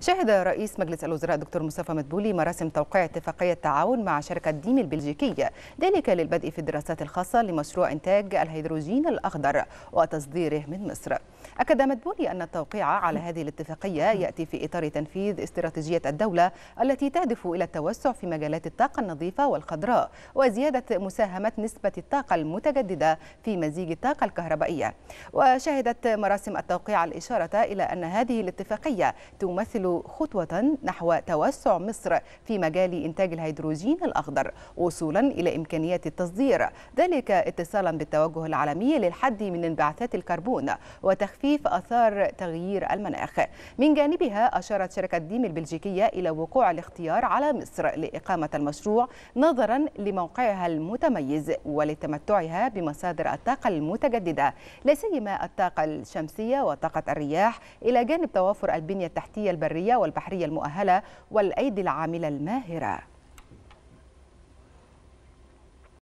شهد رئيس مجلس الوزراء دكتور مصطفى مدبولي مراسم توقيع اتفاقية تعاون مع شركة ديم البلجيكية. ذلك للبدء في الدراسات الخاصة لمشروع إنتاج الهيدروجين الأخضر وتصديره من مصر. أكد مدبولي أن التوقيع على هذه الاتفاقية يأتي في إطار تنفيذ استراتيجية الدولة التي تهدف إلى التوسع في مجالات الطاقة النظيفة والخضراء وزيادة مساهمة نسبة الطاقة المتجددة في مزيج الطاقة الكهربائية. وشهدت مراسم التوقيع الإشارة إلى أن هذه الاتفاقية تمثل خطوة نحو توسع مصر في مجال إنتاج الهيدروجين الأخضر وصولا إلى إمكانيات التصدير ذلك اتصالا بالتوجه العالمي للحد من انبعاثات الكربون وتخفيف آثار تغيير المناخ. من جانبها أشارت شركة ديم البلجيكية إلى وقوع الاختيار على مصر لإقامة المشروع نظرا لموقعها المتميز ولتمتعها بمصادر الطاقة المتجددة. لا سيما الطاقة الشمسية وطاقة الرياح إلى جانب توافر البنية التحتية البرية والبحرية المؤهلة والأيدي العاملة الماهرة.